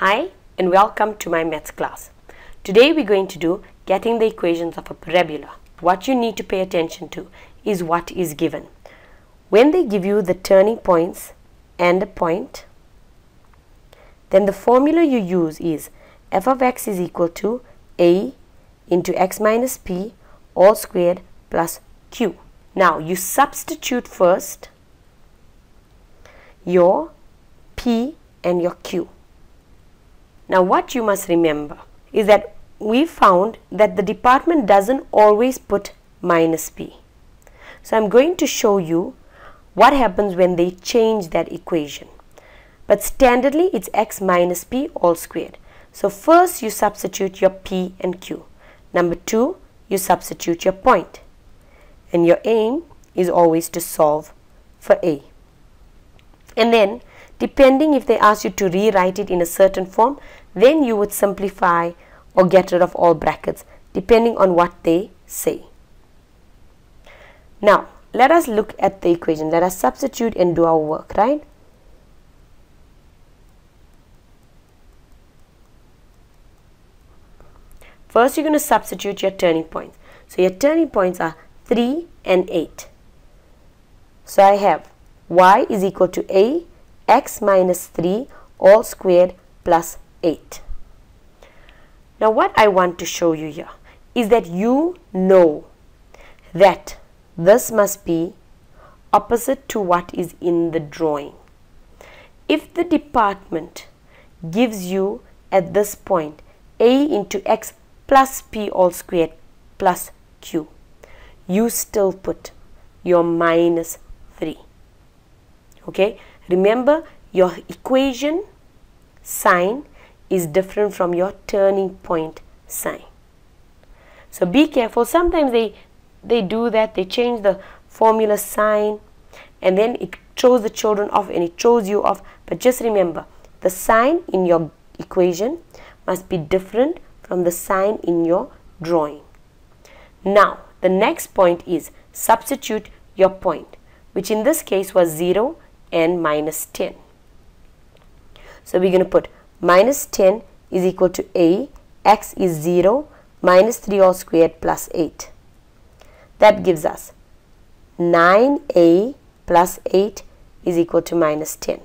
Hi and welcome to my maths class. Today we're going to do getting the equations of a parabola. What you need to pay attention to is what is given. When they give you the turning points and a point, then the formula you use is f of x is equal to a into x minus p all squared plus q. Now you substitute first your p and your q. Now what you must remember is that we found that the department doesn't always put minus p. So I'm going to show you what happens when they change that equation. But standardly it's x minus p all squared. So first you substitute your p and q. Number two, you substitute your point. And your aim is always to solve for a. And then depending if they ask you to rewrite it in a certain form, then you would simplify or get rid of all brackets depending on what they say. Now, let us look at the equation. Let us substitute and do our work, right? First, you're going to substitute your turning points. So, your turning points are 3 and 8. So, I have y is equal to a x minus 3 all squared plus 8. Now what I want to show you here is that you know that this must be opposite to what is in the drawing. If the department gives you at this point a into x plus p all squared plus q, you still put your minus 3. Okay, Remember your equation sign is different from your turning point sign. So be careful. Sometimes they, they do that. They change the formula sign and then it throws the children off and it throws you off. But just remember, the sign in your equation must be different from the sign in your drawing. Now, the next point is substitute your point, which in this case was 0 and minus 10. So we're going to put minus 10 is equal to a, x is 0, minus 3 all squared plus 8. That gives us 9a plus 8 is equal to minus 10.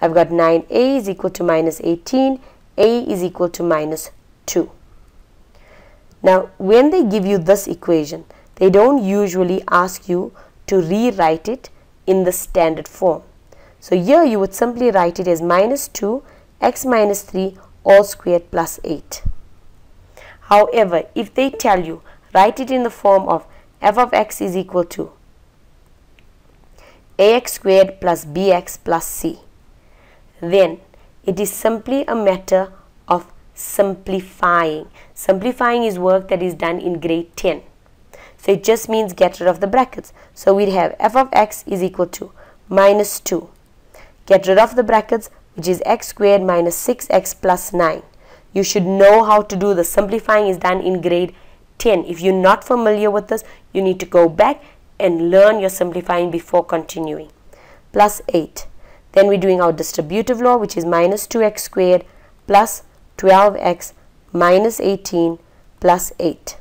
I've got 9a is equal to minus 18, a is equal to minus 2. Now, when they give you this equation, they don't usually ask you to rewrite it in the standard form. So here you would simply write it as minus 2 x minus 3 all squared plus 8. However, if they tell you write it in the form of f of x is equal to ax squared plus bx plus c, then it is simply a matter of simplifying. Simplifying is work that is done in grade 10. So it just means get rid of the brackets. So we'd have f of x is equal to minus 2. Get rid of the brackets which is x squared minus 6x plus 9. You should know how to do the simplifying is done in grade 10. If you're not familiar with this, you need to go back and learn your simplifying before continuing. Plus 8. Then we're doing our distributive law which is minus 2x squared plus 12x minus 18 plus 8.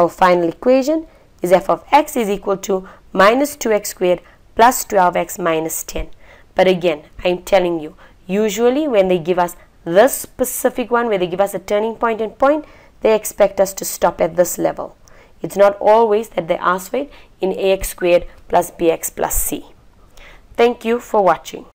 Our final equation is f of x is equal to minus 2x squared plus 12x minus 10. But again, I'm telling you, usually when they give us this specific one, where they give us a turning point and point, they expect us to stop at this level. It's not always that they ask for it in ax squared plus bx plus c. Thank you for watching.